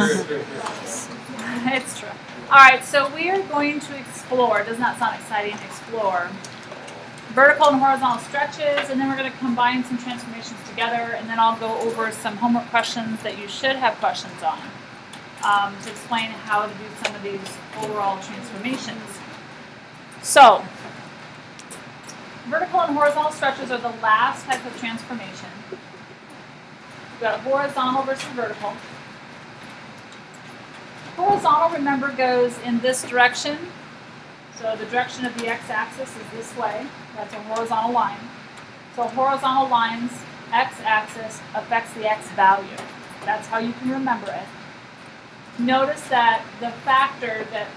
it's true. All right, so we are going to explore, does not sound exciting, explore vertical and horizontal stretches, and then we're going to combine some transformations together, and then I'll go over some homework questions that you should have questions on um, to explain how to do some of these overall transformations. So, vertical and horizontal stretches are the last type of transformation. We've got horizontal versus vertical. Horizontal, remember, goes in this direction. So the direction of the x-axis is this way. That's a horizontal line. So horizontal lines, x-axis affects the x value. That's how you can remember it. Notice that the factor that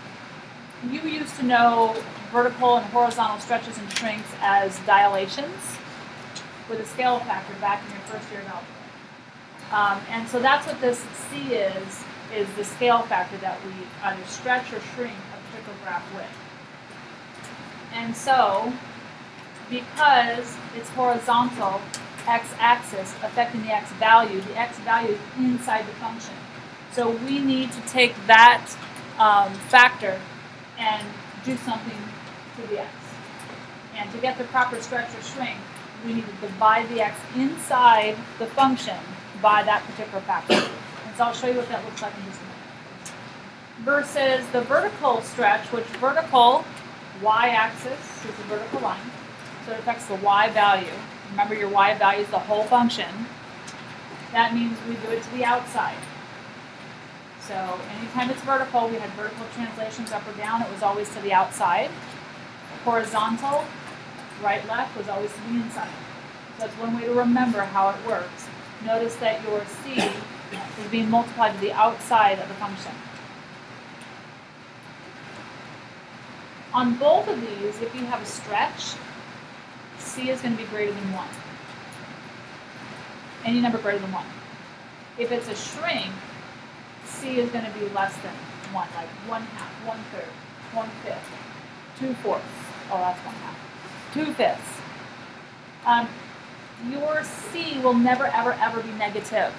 you used to know vertical and horizontal stretches and shrinks as dilations with a scale factor back in your first year of algebra. Um, and so that's what this C is, is the scale factor that we either stretch or shrink a particular graph with. And so, because it's horizontal x-axis affecting the x value, the x value is inside the function. So we need to take that um, factor and do something to the x. And to get the proper stretch or shrink, we need to divide the x inside the function by that particular factor. So I'll show you what that looks like in just a minute. Versus the vertical stretch, which vertical y-axis is a vertical line, so it affects the y value. Remember your y value is the whole function. That means we do it to the outside. So anytime it's vertical, we had vertical translations up or down, it was always to the outside. Horizontal, right, left, was always to the inside. So that's one way to remember how it works. Notice that your C is being multiplied to the outside of the function. On both of these, if you have a stretch, C is going to be greater than 1. Any number greater than 1. If it's a shrink, C is going to be less than 1, like 1 half, 1 third, 1 fifth, 2 fourths. Oh, that's 1 half. 2 fifths. Um, your C will never, ever, ever be negative.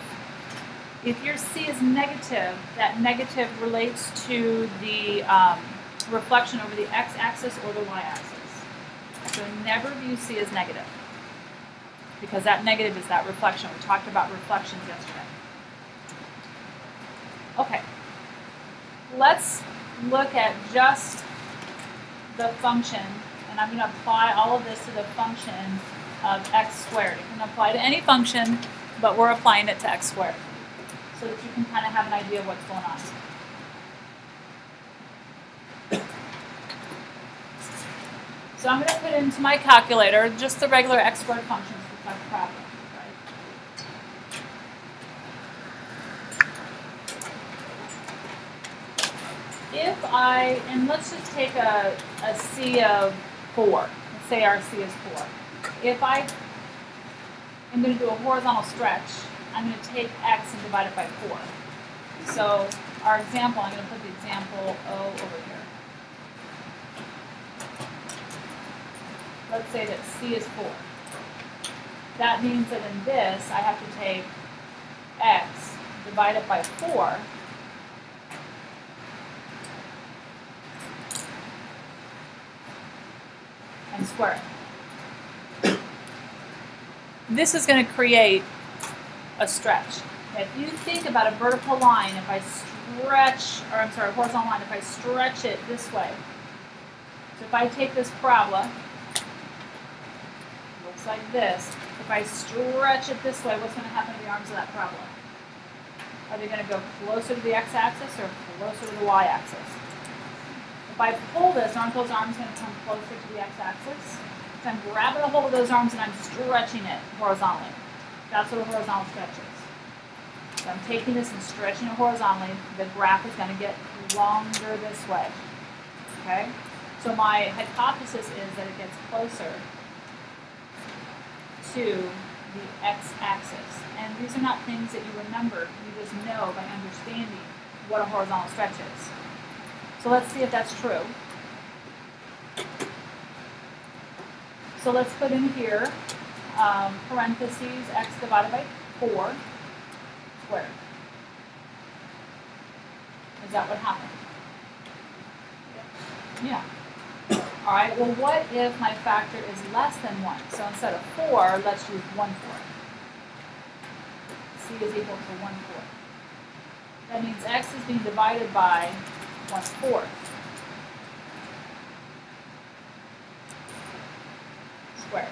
If your C is negative, that negative relates to the um, reflection over the x-axis or the y-axis. So never view C as negative because that negative is that reflection. We talked about reflections yesterday. Okay, let's look at just the function, and I'm going to apply all of this to the function of x squared. It can apply to any function, but we're applying it to x squared so that you can kind of have an idea of what's going on. So I'm going to put into my calculator just the regular x squared functions for my problem. If I, and let's just take a, a C of 4. Let's say our C is 4. If I am going to do a horizontal stretch, I'm going to take x and divide it by 4. So our example, I'm going to put the example O over here. let's say that C is 4. That means that in this, I have to take x, divide it by 4, and square it. This is going to create a stretch. If you think about a vertical line, if I stretch, or I'm sorry, horizontal line, if I stretch it this way, so if I take this parabola, looks like this. If I stretch it this way, what's going to happen to the arms of that parabola? Are they going to go closer to the x-axis or closer to the y-axis? If I pull this, aren't those arms going to come closer to the x-axis? So I'm grabbing a hold of those arms and I'm stretching it horizontally. That's what a horizontal stretch is. So I'm taking this and stretching it horizontally. The graph is going to get longer this way. Okay? So my hypothesis is that it gets closer to the x-axis. And these are not things that you remember. You just know by understanding what a horizontal stretch is. So let's see if that's true. So let's put in here um, parentheses x divided by 4 squared. Is that what happened? Yeah. All right, well, what if my factor is less than 1? So instead of 4, let's use 1 fourth. C is equal to 1 fourth. That means x is being divided by 1 fourth. Squared.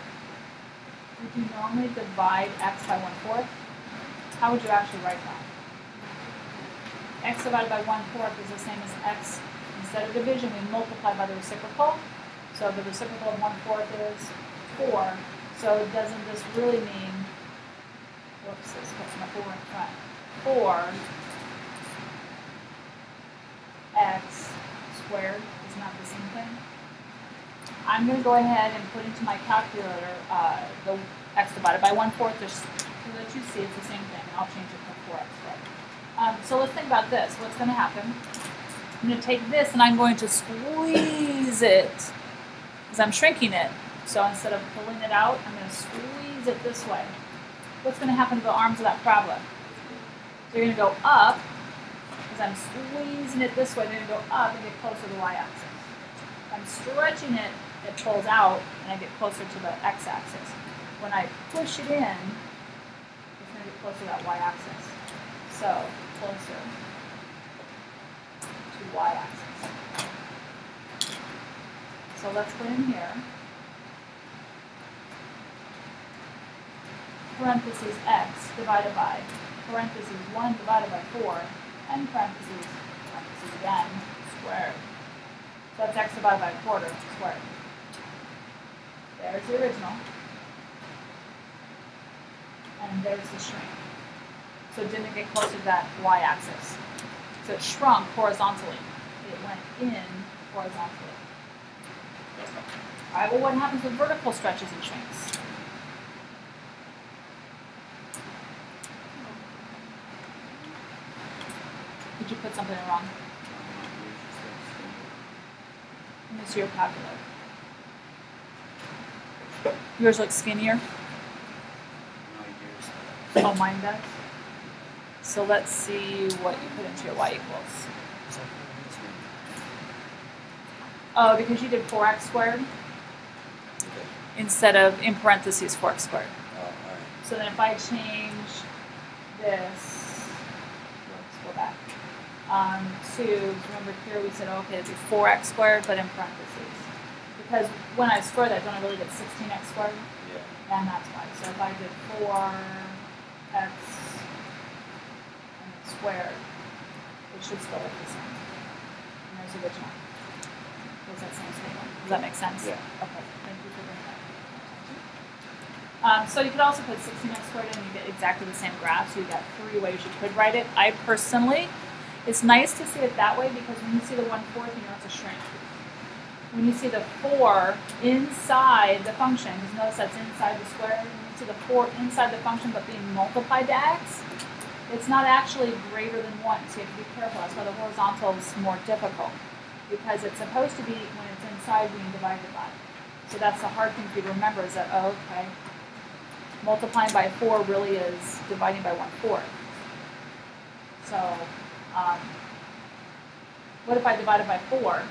Would you normally divide x by 1 fourth? How would you actually write that? x divided by 1 fourth is the same as x. Instead of division, we multiply by the reciprocal. So the reciprocal of 1 fourth is 4. So doesn't this really mean, whoops, this puts my 4 in front. 4 x squared is not the same thing. I'm going to go ahead and put into my calculator uh, the x divided by 1 fourth just so that you see it's the same thing. I'll change it to 4x squared. Um, so let's think about this. What's going to happen? I'm going to take this and I'm going to squeeze it because I'm shrinking it. So instead of pulling it out, I'm going to squeeze it this way. What's going to happen to the arms of that parabola? They're going to go up because I'm squeezing it this way. They're going to go up and get closer to the y-axis. I'm stretching it, it pulls out, and I get closer to the x-axis. When I push it in, it's going to get closer to that y-axis. So, closer to y-axis. So let's put in here, parentheses x divided by parentheses 1 divided by 4, and parentheses, parentheses again, squared. So that's x divided by a quarter squared. There's the original. And there's the shrink. So it didn't get closer to that y-axis. So it shrunk horizontally. It went in horizontally. All right, well, what happens with vertical stretches and shrinks? Did you put something wrong? Let your. Yours looks skinnier. Oh, mine does. So let's see what you put into your y equals. Oh, because you did 4x squared instead of in parentheses 4x squared. So then if I change this, let's go back, um, to, remember here we said, oh, okay, it'd be 4x squared, but in parentheses. Because when I square that, don't I really get 16x squared? Yeah. And that's why. So if I did 4x squared, it should still look the same. And there's the original. It's that same statement. Does that make sense? Yeah. Okay, thank you for bringing that. Um, so you could also put 16x squared in and you get exactly the same graph. So you got three ways you could write it. I personally, it's nice to see it that way because when you see the 1 fourth, you know it's a shrink. When you see the 4 inside the function, because notice that's inside the square, when you see the 4 inside the function but being multiplied to x, it's not actually greater than 1, so you have to be careful. That's why the horizontal is more difficult because it's supposed to be when it's inside being divided by. So that's the hard thing for you to remember is that, oh, okay, multiplying by 4 really is dividing by 1 fourth. So, um, what if I divided by 4?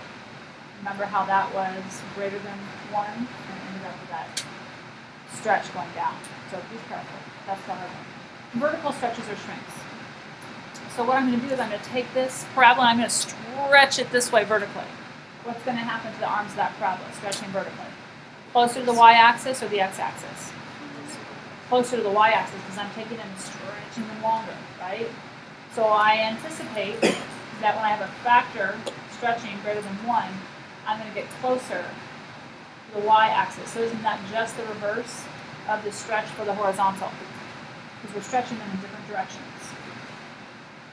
Remember how that was greater than 1 and ended up with that stretch going down. So be careful. That's hard one. Vertical stretches or shrinks. So what I'm going to do is I'm going to take this parabola and I'm going to stretch it this way vertically. What's going to happen to the arms of that parabola, stretching vertically? Closer to the y-axis or the x-axis? Closer to the y-axis because I'm taking them and stretching them longer, right? So I anticipate that when I have a factor stretching greater than 1, I'm going to get closer to the y-axis. So isn't that just the reverse of the stretch for the horizontal? Because we're stretching them in different directions.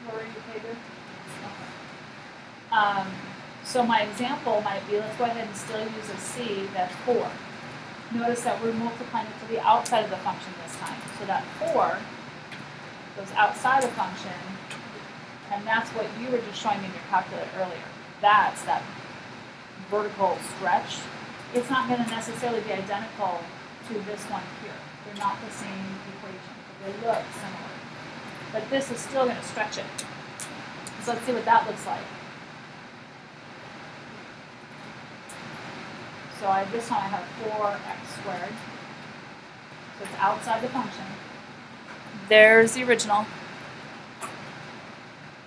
You okay? Um, so my example might be, let's go ahead and still use a c that's 4. Notice that we're multiplying it to the outside of the function this time. So that 4 goes outside the function, and that's what you were just showing me in your calculator earlier. That's that vertical stretch. It's not going to necessarily be identical to this one here. They're not the same equation, they look similar. But this is still going to stretch it. So let's see what that looks like. So I, this time I have 4x squared. So it's outside the function. There's the original.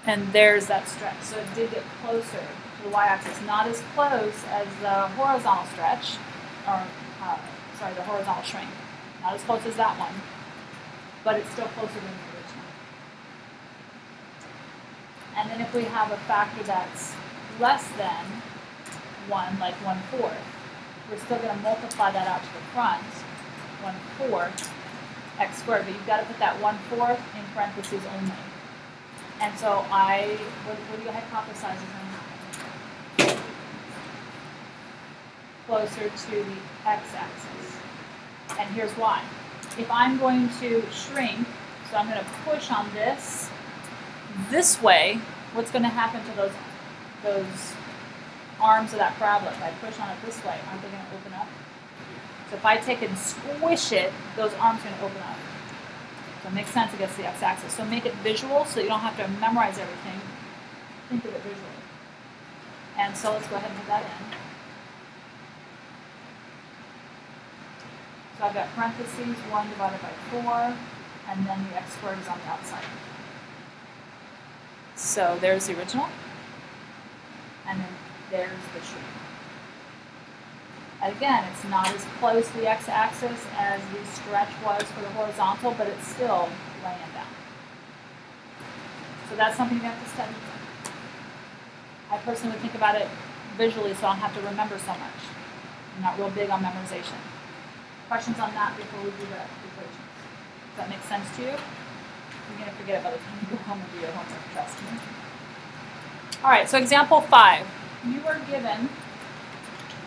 And there's that stretch. So it did get closer the y-axis. Not as close as the horizontal stretch, or uh, sorry, the horizontal shrink. Not as close as that one, but it's still closer than the original. And then if we have a factor that's less than 1, like 1 fourth, we're still going to multiply that out to the front, 1 fourth x squared, but you've got to put that 1 fourth in parentheses only. And so I, what, what do you hypothesize is? Closer to the x-axis. And here's why. If I'm going to shrink, so I'm going to push on this this way, what's going to happen to those those arms of that parabola? If I push on it this way, aren't they going to open up? So if I take and squish it, those arms are going to open up. So it makes sense against the x-axis. So make it visual so you don't have to memorize everything. Think of it visually. And so let's go ahead and put that in. So I've got parentheses, 1 divided by 4, and then the x squared is on the outside. So there's the original, and then there's the shrink. Again, it's not as close to the x-axis as the stretch was for the horizontal, but it's still laying down. So that's something you have to study. I personally would think about it visually so I don't have to remember so much. I'm not real big on memorization. Questions on that before we do the equations? Does that make sense to you? You're going to forget it by the time you go home and do your homework, trust me. All right, so example five. You are given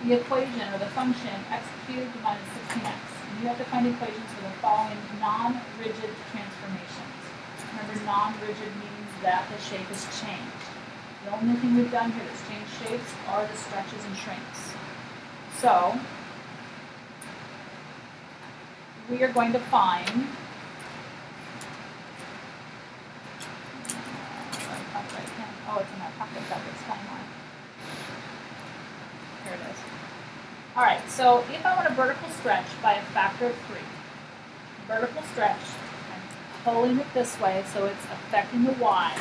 the equation or the function x cubed minus 16x. And you have to find equations for the following non-rigid transformations. Remember, non-rigid means that the shape is changed. The only thing we've done here that's changed shapes are the stretches and shrinks. So, we are going to find Oh, it's in my pocket. That was fine. Here it is. All right, so if I want a vertical stretch by a factor of 3, vertical stretch, I'm pulling it this way so it's affecting the y.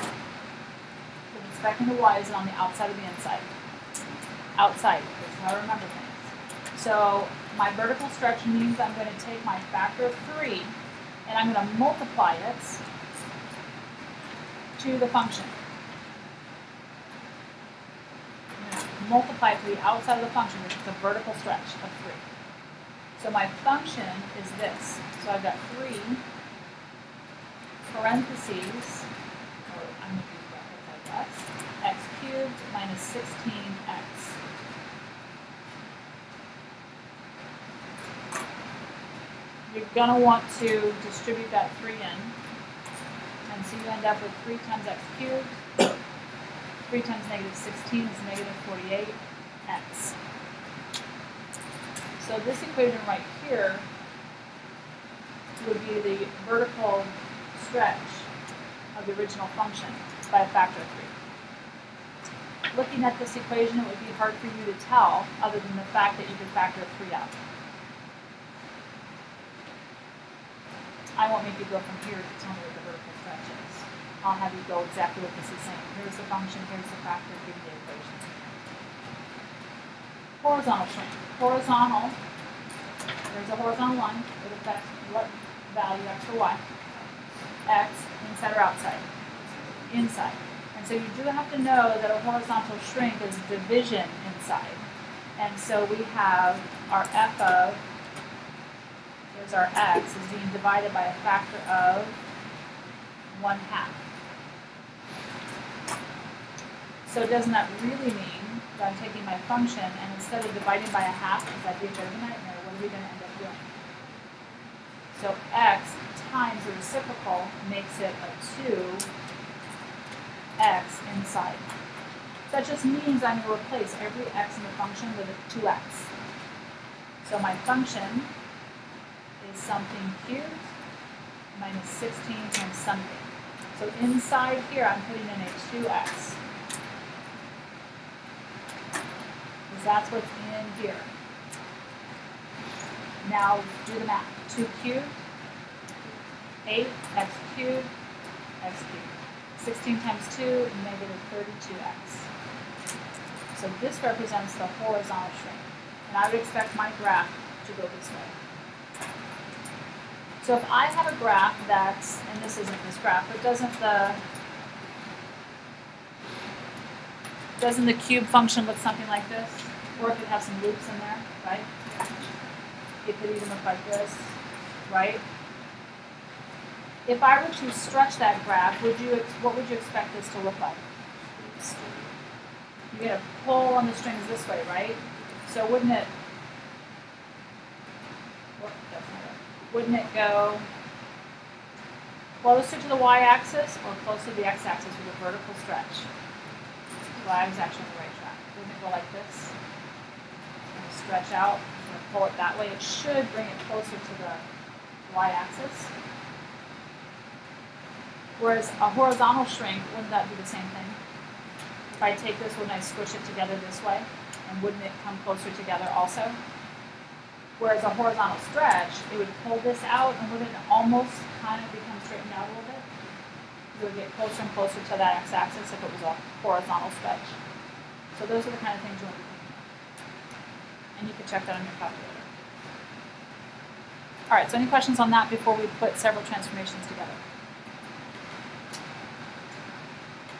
It's into y is on the outside of the inside. Outside, that's how I remember things. So my vertical stretch means I'm going to take my factor of 3 and I'm going to multiply it to the function. multiply to the outside of the function, which is a vertical stretch of 3. So my function is this. So I've got 3 parentheses, or I'm going to use brackets, I guess, x cubed minus 16x. You're going to want to distribute that 3 in. And so you end up with 3 times x cubed 3 times negative 16 is negative 48x. So this equation right here would be the vertical stretch of the original function by a factor of 3. Looking at this equation, it would be hard for you to tell other than the fact that you could factor 3 out. I won't make you go from here to tell me what the vertical stretch is. I'll have you go exactly what this is saying. Here's the function, here's the factor, give me the equation. Horizontal shrink. Horizontal, there's a horizontal line. It affects what value, x or y. x, inside or outside? Inside. And so you do have to know that a horizontal shrink is division inside. And so we have our f of, there's our x, is being divided by a factor of 1 half. So doesn't that really mean that I'm taking my function and instead of dividing by a half, because that'd be a bit of a nightmare, what are we going to end up doing? So x times the reciprocal makes it a 2x inside. That just means I'm going to replace every x in the function with a 2x. So my function is something cubed minus 16 times something. So inside here, I'm putting in a 2x. Because that's what's in here. Now do the math. 2 cubed, 8, x cubed, x cubed. 16 times 2, negative 32x. So this represents the horizontal shrink. And I would expect my graph to go this way. So if I have a graph that's, and this isn't this graph, but doesn't the doesn't the cube function look something like this? Or if it have some loops in there, right? It could even look like this, right? If I were to stretch that graph, would you what would you expect this to look like? You get a pull on the strings this way, right? So wouldn't it wouldn't it go closer to the y-axis or closer to the x-axis with a vertical stretch? Was actually on the right track. Wouldn't it go like this? stretch out pull it that way. It should bring it closer to the y-axis. Whereas a horizontal shrink, wouldn't that be the same thing? If I take this, wouldn't I squish it together this way? And wouldn't it come closer together also? Whereas a horizontal stretch, it would pull this out and wouldn't it almost kind of become straightened out a little bit? It would get closer and closer to that x-axis if it was a horizontal stretch. So those are the kind of things you want to be about. And you can check that on your calculator. All right, so any questions on that before we put several transformations together?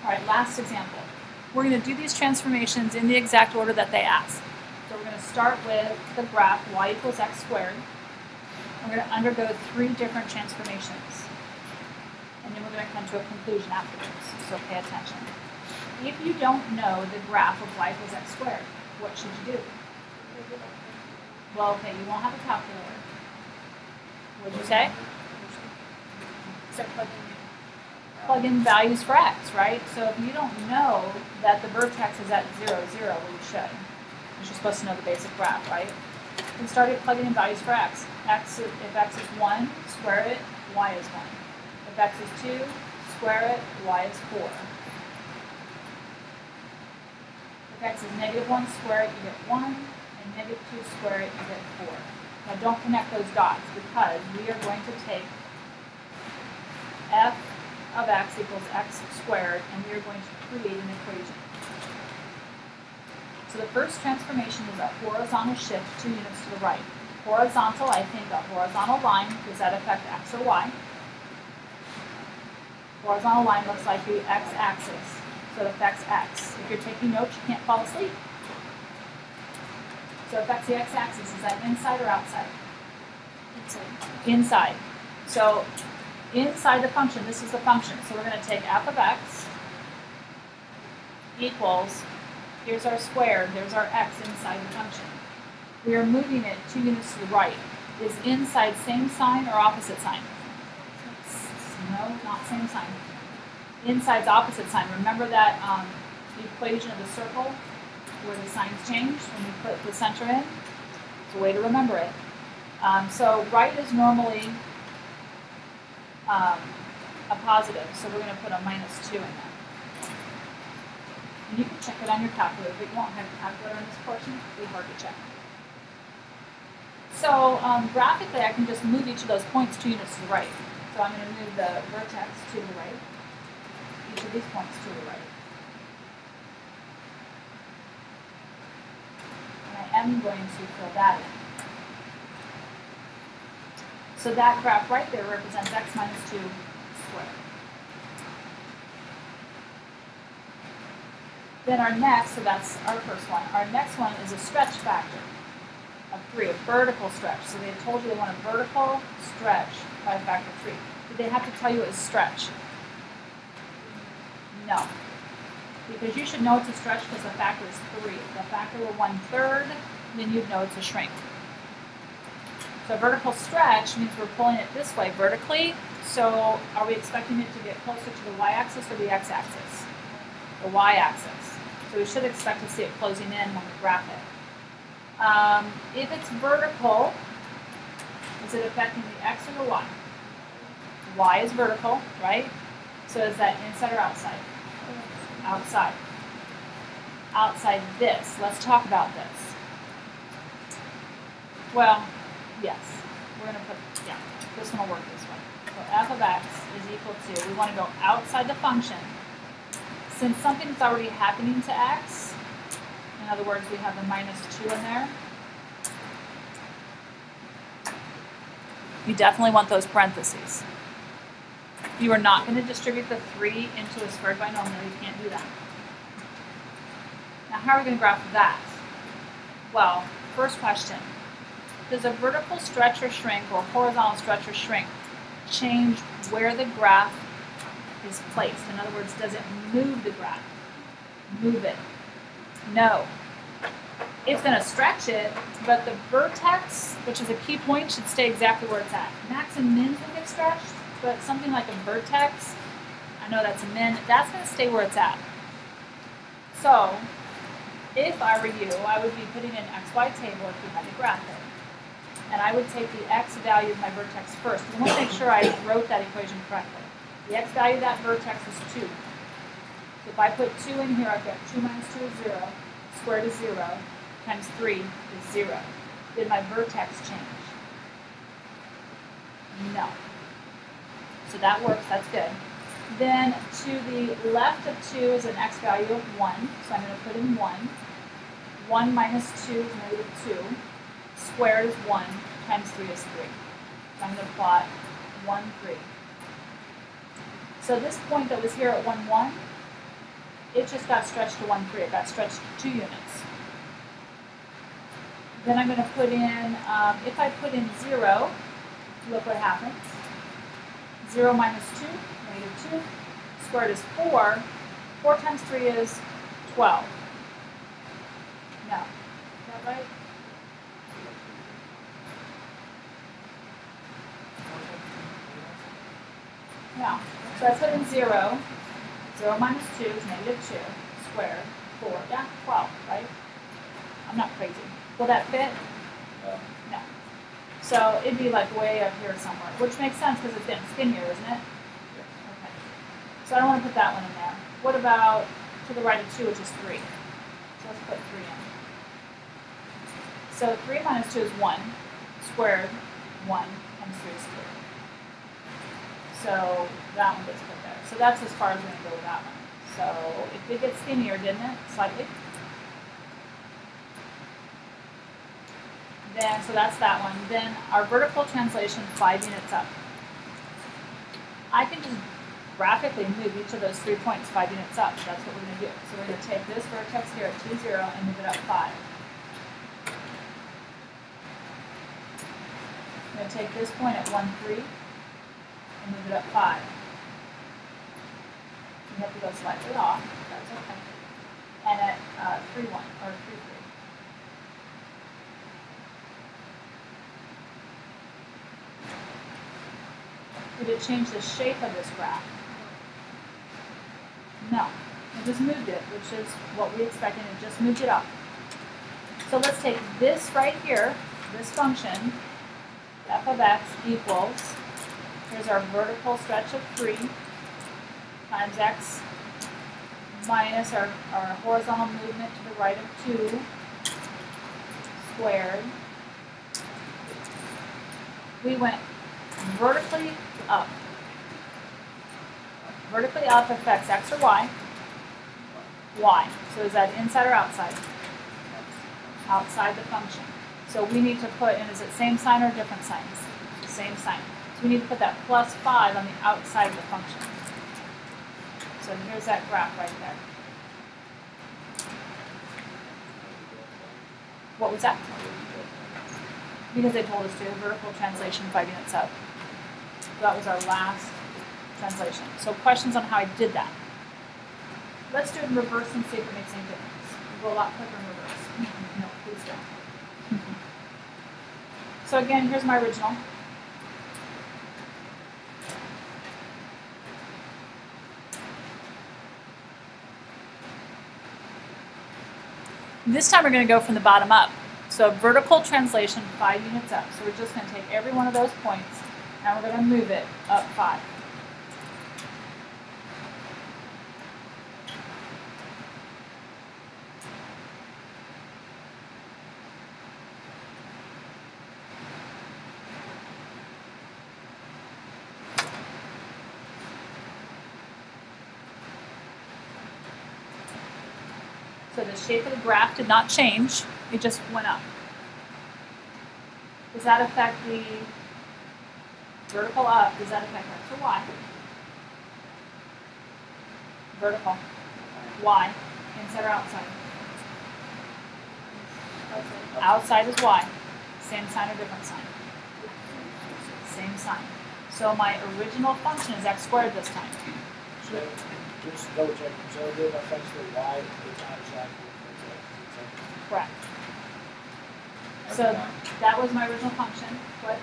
All right, last example. We're going to do these transformations in the exact order that they ask. So we're going to start with the graph y equals x squared. We're going to undergo three different transformations. And then we're going to come to a conclusion afterwards, so pay attention. If you don't know the graph of y equals x squared, what should you do? Well, okay, you won't have a calculator. What did you say? Start plugging plug in values for x, right? So if you don't know that the vertex is at 0, 0, well, you should. Because you're supposed to know the basic graph, right? We started plugging in values for x. x if x is 1, square it, y is 1. If x is 2, square it, y is 4. If x is negative 1, square it, you get 1. And negative 2, square it, you get 4. Now don't connect those dots because we are going to take f of x equals x squared, and we are going to create an equation. So the first transformation is a horizontal shift two units to the right. Horizontal, I think a horizontal line, does that affect x or y? Horizontal line looks like the x-axis, so it affects x. If you're taking notes, you can't fall asleep. So it affects the x-axis. Is that inside or outside? Inside. Inside. So inside the function, this is the function. So we're going to take f of x equals, here's our square, there's our x inside the function. We are moving it two units to the right. Is inside same sign or opposite sign? No, not same sign. Inside's opposite sign. Remember that um, equation of the circle where the signs change when we put the center in? It's a way to remember it. Um, so right is normally um, a positive, so we're going to put a minus 2 in there. And you can check it on your calculator, but you won't have a calculator in this portion. It'll be hard to check. So um, graphically, I can just move each of those points two units to the right. So I'm going to move the vertex to the right, each of these points to the right. And I am going to fill that in. So that graph right there represents x minus 2 squared. Then our next, so that's our first one, our next one is a stretch factor of 3, a vertical stretch. So they told you they want a vertical stretch by a factor of 3. Did they have to tell you it was stretch? No. Because you should know it's a stretch because the factor is 3. If the factor were one third, then you'd know it's a shrink. So vertical stretch means we're pulling it this way vertically. So are we expecting it to get closer to the y-axis or the x-axis? The y-axis. So we should expect to see it closing in when we graph it. Um, if it's vertical, is it affecting the x or the y? y is vertical, right? So is that inside or outside? Outside. Outside this. Let's talk about this. Well, yes. We're going to put, yeah, this one will work this way. So f of x is equal to, we want to go outside the function. Since something's already happening to x, in other words, we have the minus 2 in there, you definitely want those parentheses. You are not going to distribute the 3 into a squared binomial. You can't do that. Now, how are we going to graph that? Well, first question. Does a vertical stretch or shrink or horizontal stretch or shrink change where the graph is placed? In other words, does it move the graph? Move it? No. It's going to stretch it, but the vertex, which is a key point, should stay exactly where it's at. Max and min will get stretched, but something like a vertex, I know that's a min, that's going to stay where it's at. So, if I were you, I would be putting an XY table if you had to graph it. And I would take the x value of my vertex first. I want to make sure I wrote that equation correctly. The x value of that vertex is 2. So if I put 2 in here, I've got 2 minus 2 is 0, squared is 0, times 3 is 0. Did my vertex change? No. So that works, that's good. Then to the left of 2 is an x value of 1, so I'm going to put in 1. 1 minus 2 is negative 2. Squared is 1, times 3 is 3. So I'm going to plot 1, 3. So this point that was here at 1, 1, it just got stretched to 1, 3. It got stretched to 2 units. Then I'm going to put in, um, if I put in 0, look what happens. 0 minus 2, negative 2. Squared is 4. 4 times 3 is 12. No. Is that right? No. So I put in 0. 0 minus 2 is negative 2. Squared. 4. Yeah, 12, right? I'm not crazy. Will that fit? No. So it'd be like way up here somewhere, which makes sense because it's getting skinnier, isn't it? Okay. So I don't want to put that one in there. What about to the right of 2, which is 3? So let's put 3 in. So 3 minus 2 is 1. Squared, 1, times 3 is 3. So that one gets put there. So that's as far as we're going to go with that one. So it did get skinnier, didn't it? Slightly. Then, so that's that one. Then our vertical translation, 5 units up. I can just graphically move each of those three points 5 units up. So That's what we're going to do. So we're going to take this vertex here at 2, 0 and move it up 5. I'm going to take this point at 1, 3 and move it up 5. You have to go slightly off. That's okay. And at uh, 3, 1 or 3, 3. Did it change the shape of this graph? No. It just moved it, which is what we expected. It just moved it up. So let's take this right here, this function, f of x equals, here's our vertical stretch of 3 times x minus our, our horizontal movement to the right of 2 squared. We went vertically up. Vertically up affects x or y. Y. So is that inside or outside? Outside the function. So we need to put, and is it same sign or different signs? Same sign. So we need to put that plus 5 on the outside of the function. So here's that graph right there. What was that? Because they told us to, vertical translation 5 units up. That was our last translation. So questions on how I did that. Let's do it in reverse and see if it makes any difference. We'll go a lot quicker in reverse. no, please don't. so again, here's my original. This time we're going to go from the bottom up. So vertical translation, five units up. So we're just going to take every one of those points and we're going to move it up five. So the shape of the graph did not change, it just went up. Does that affect the vertical up? Does that affect x or y? Vertical. Y. Inside or outside? Outside is y. Same sign or different sign? Same sign. So my original function is x squared this time. So, just double checking, so it did affect the y, the times that. Correct. So that was my original function. What?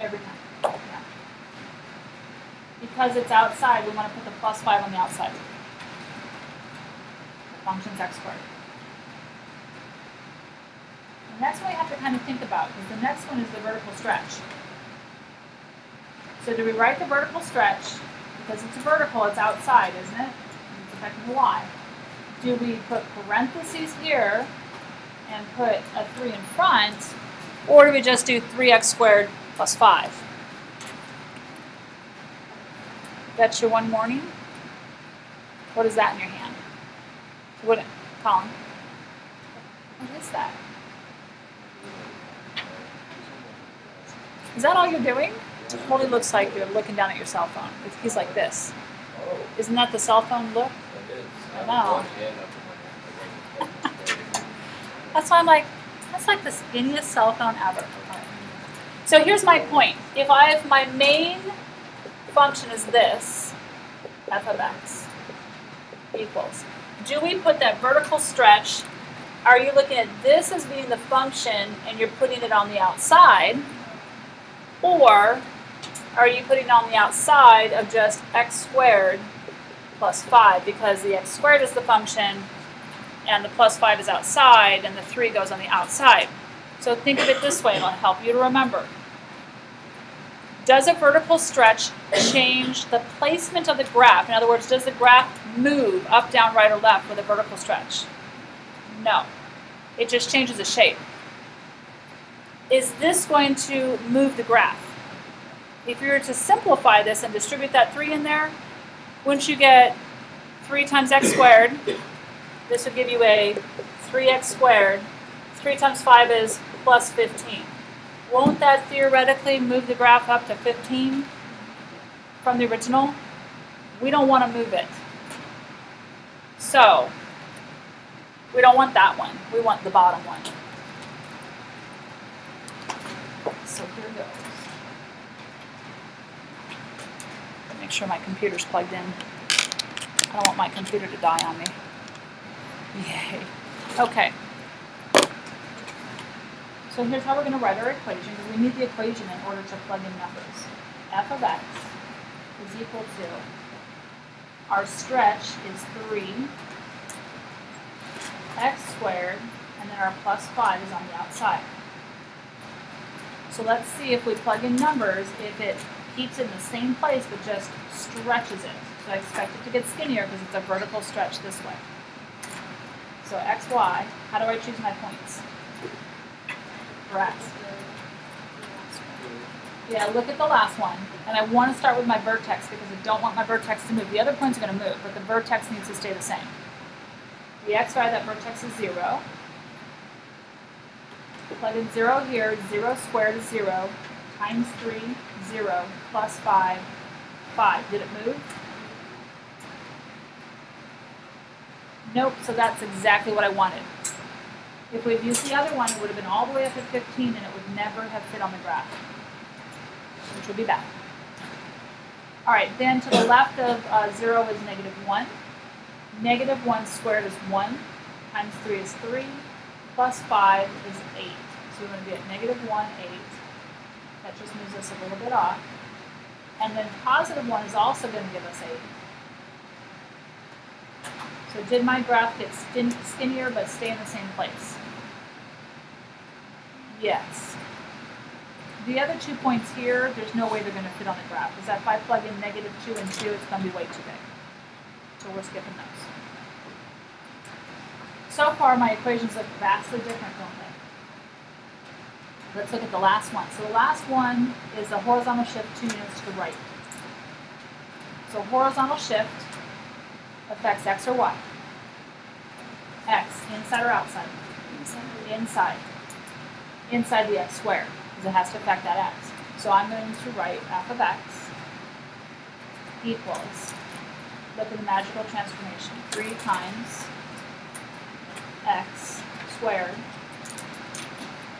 Every time. Yeah. Because it's outside, we want to put the plus 5 on the outside. The function's x squared. The next one we have to kind of think about, because the next one is the vertical stretch. So do we write the vertical stretch? Because it's a vertical, it's outside, isn't it? It's affecting y. Do we put parentheses here and put a 3 in front, or do we just do 3x squared plus 5? That's your one morning? What is that in your hand? What, Colin? What is that? Is that all you're doing? It totally looks like you're looking down at your cell phone. He's like this. Isn't that the cell phone look? I know. That's why I'm like, that's like the skinniest cell phone ever. So here's my point. If I if my main function is this, f of x equals. Do we put that vertical stretch? Are you looking at this as being the function and you're putting it on the outside? Or are you putting on the outside of just x squared plus 5 because the x squared is the function and the plus 5 is outside and the 3 goes on the outside. So think of it this way, it'll help you to remember. Does a vertical stretch change the placement of the graph? In other words, does the graph move up, down, right, or left with a vertical stretch? No. It just changes the shape. Is this going to move the graph? If you were to simplify this and distribute that 3 in there, wouldn't you get 3 times x squared? This would give you a 3x squared. 3 times 5 is plus 15. Won't that theoretically move the graph up to 15 from the original? We don't want to move it. So, we don't want that one. We want the bottom one. So here goes. Make sure my computer's plugged in. I don't want my computer to die on me. Yay. Okay. So here's how we're going to write our equation, because we need the equation in order to plug in numbers. f of x is equal to, our stretch is 3, x squared, and then our plus 5 is on the outside. So let's see if we plug in numbers, if it keeps it in the same place but just stretches it. So I expect it to get skinnier because it's a vertical stretch this way. So x, y, how do I choose my points? For. Yeah, look at the last one. And I want to start with my vertex because I don't want my vertex to move. The other points are going to move, but the vertex needs to stay the same. The x value of that vertex is 0. Plug in 0 here. 0 squared is 0 times 3, 0, plus 5, 5. Did it move? Nope, so that's exactly what I wanted. If we'd used the other one, it would have been all the way up at 15 and it would never have fit on the graph, which would be bad. All right, then to the left of uh, 0 is negative 1. Negative 1 squared is 1, times 3 is 3, plus 5 is 8. So we're going to be at negative 1, 8. That just moves us a little bit off. And then positive 1 is also going to give us 8. So did my graph get skinnier but stay in the same place? Yes. The other two points here, there's no way they're going to fit on the graph. Because if I plug in negative 2 and 2, it's going to be way too big. So we're skipping those. So far, my equations look vastly different, don't they? Let's look at the last one. So the last one is a horizontal shift two units to the right. So horizontal shift affects x or y. X, Inside or outside? Inside. Inside. Inside the x squared, because it has to affect that x. So I'm going to write f of x equals, look at the magical transformation, 3 times x squared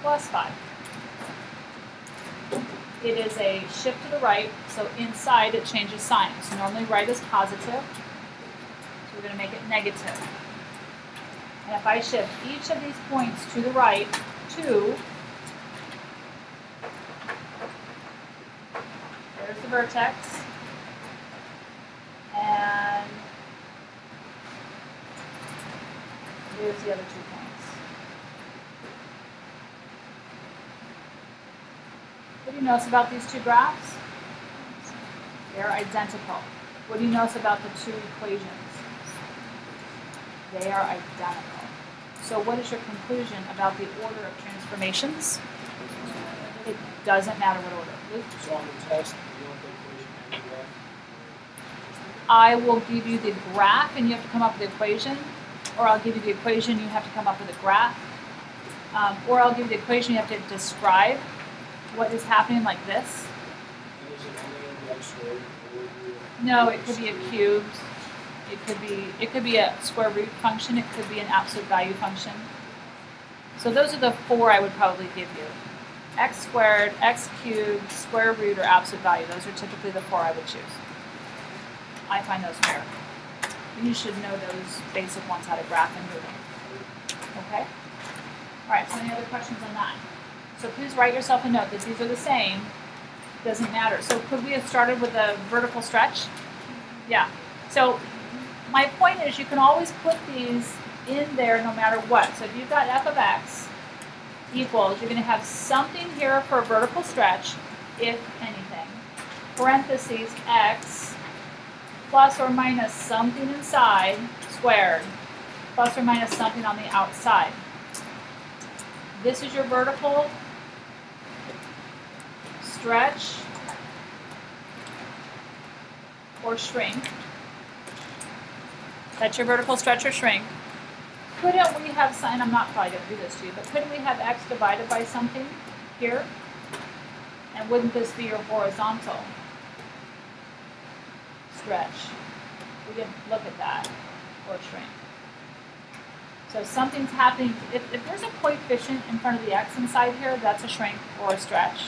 plus 5. It is a shift to the right, so inside it changes sign. So normally right is positive, so we're going to make it negative. And if I shift each of these points to the right, 2, there's the vertex, and here's the other two points. What do you notice about these two graphs? They're identical. What do you notice about the two equations? They are identical. So what is your conclusion about the order of transformations? It doesn't matter what order. Luke? So on the test, you want the equation and the graph? I will give you the graph and you have to come up with the equation, or I'll give you the equation, you have to come up with a graph. Um, or I'll give you the equation, you have to describe what is happening like this. No, it could be a cubed. It could be it could be a square root function. It could be an absolute value function. So those are the four I would probably give you: x squared, x cubed, square root, or absolute value. Those are typically the four I would choose. I find those fair. You should know those basic ones how to graph and moving. Okay. All right. So any other questions on that? So please write yourself a note that these are the same. Doesn't matter. So could we have started with a vertical stretch? Yeah. So my point is you can always put these in there no matter what. So if you've got f of x equals, you're going to have something here for a vertical stretch, if anything, parentheses x plus or minus something inside squared plus or minus something on the outside. This is your vertical stretch or shrink. That's your vertical stretch or shrink. Couldn't we have, and I'm not probably going to do this to you, but couldn't we have x divided by something here? And wouldn't this be your horizontal stretch? We didn't look at that or shrink. So something's happening. If, if there's a coefficient in front of the x inside here, that's a shrink or a stretch.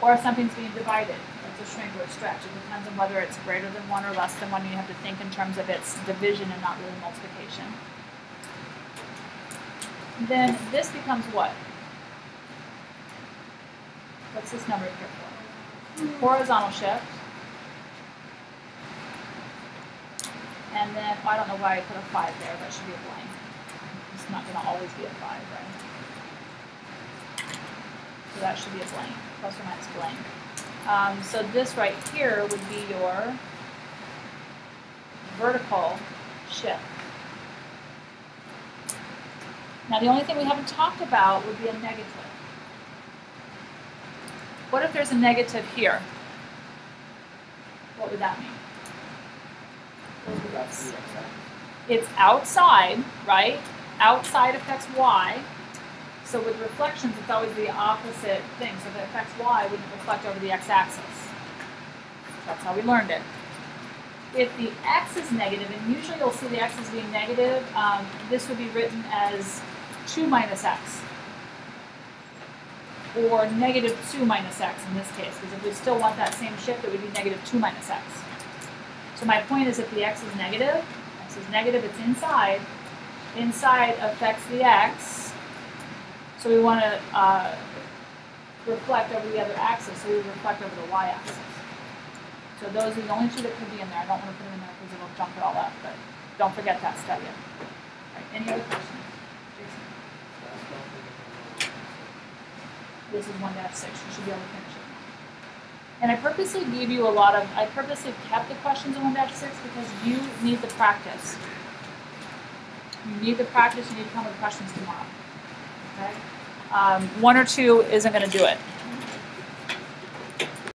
Or if something's being divided, it's a shrink or a stretch. It depends on whether it's greater than one or less than one. You have to think in terms of its division and not really multiplication. Then this becomes what? What's this number here for? Horizontal shift. And then, well, I don't know why I put a 5 there. That should be a blank. It's not going to always be a 5, right? So that should be a blank, plus or minus blank. Um, so this right here would be your vertical shift. Now the only thing we haven't talked about would be a negative. What if there's a negative here? What would that mean? That's the x-axis. It's outside, right? Outside affects y. So with reflections, it's always the opposite thing. So if it affects y, it wouldn't reflect over the x-axis. That's how we learned it. If the x is negative, and usually you'll see the x as being negative, um, this would be written as 2 minus x. Or negative 2 minus x in this case, because if we still want that same shift, it would be negative 2 minus x. So my point is if the x is negative, x is negative, it's inside, inside affects the x, so we want to uh, reflect over the other axis, so we reflect over the y-axis. So those are the only two that could be in there. I don't want to put them in there because it'll jump it all up, but don't forget that study. Right, any other questions? Jason? This is one dash six, you should be able to finish it. And I purposely gave you a lot of, I purposely kept the questions in one dash six because you need the practice. You need the practice, you need to come with questions tomorrow. Okay? Um, one or two isn't gonna do it.